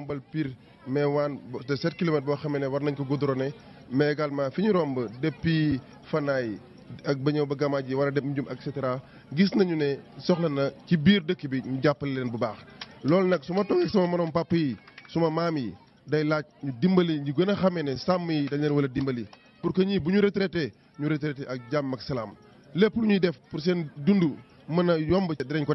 Xombal Pire Meewaan de 7 kilomètres war nañ ko goudronné mais également fi depuis Fanaay ak ba ñëw ba Gamaaj yi war a dem Njum gis nañu ne soxla na ci biir dëkk bi ñu jàppale leen bu baax. loolu nag su ma sama morom papa dimbali ñu dimbali pour que ñii bu ñu retraité ñu retraité ak jàmm ak salaam lu ñuy def pour seen dund dinañ ko.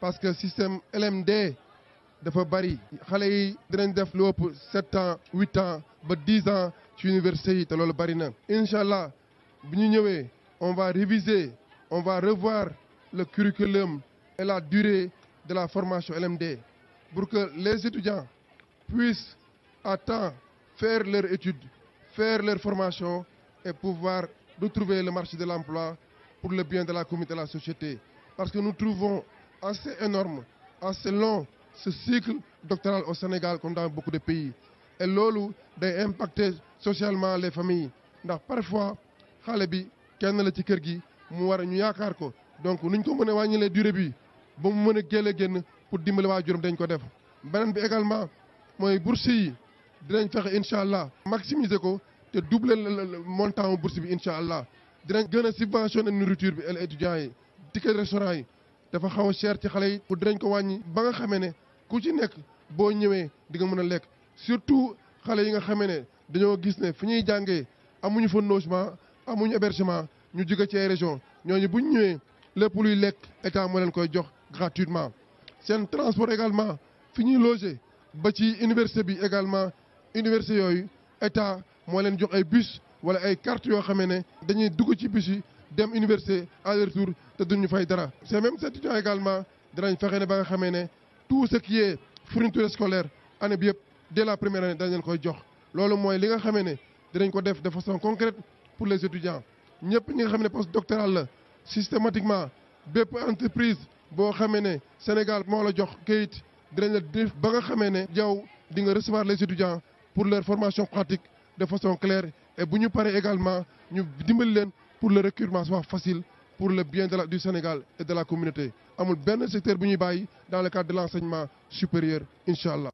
parce que système LMD dafa bari. Xale yi dinañ def lu sept ans huit ans ba dix ans ci université yi on va réviser on va revoir le curriculum et la durée de la formation LMD pour que les étudiants puissent à temps faire leur étude faire leur formation et pouvoir retrouver le marché de l'emploi pour le bien de la communauté de la société. Parce que nous trouvons assez énorme, assez long ce cycle doctoral au Sénégal comme dans beaucoup de pays. Et loolu day impacter socialement les familles ndax parfois xale bi kenn la ci donc nuñ ko mën a wàññilee durée bi ba mu mën a géele pour dimbali waajuram dañ ko def. beneen également mooy bourse yi dinañ fexe incha allah maximiser ko te doubler le montant bourse bi incha allah dinañ gën a subventionner nourriture bi et étudiants yi ticket restaurant yi. Dafa xaw cher ci xale yi ne surtout xale yi nga xamee ne dañoo gis ne fi ñuy jàngee amuñu fa logement amuñu hébergement gratuitement. seen transport également fi ñuy loger ba université également université yooyu état moo leen jox bus wala ay carte yoo xamee ne dañuy dugg. Dem université aller-retour te duñu fay dara. C'est même cet étudiant également dinañ fexe ne tout ce qui est fourniture scolaire dès la première année dañ leen koy jox. Loolu mooy li nga xamee de façon concrète pour les étudiants. Ñëpp ñi nga xam ne post doctoral la systématiquement bépp entreprise boo xamee ne Sénégal moo la jox kayit dinañ la def ba recevoir les étudiants pour leur formation pratique de façon claire et bu ñu paree également ñu dimbali pour le recrutement soit facile pour le bien du Sénégal et de la communauté. Amul benn secteur bu dans le cadre de l'enseignement supérieur incha allah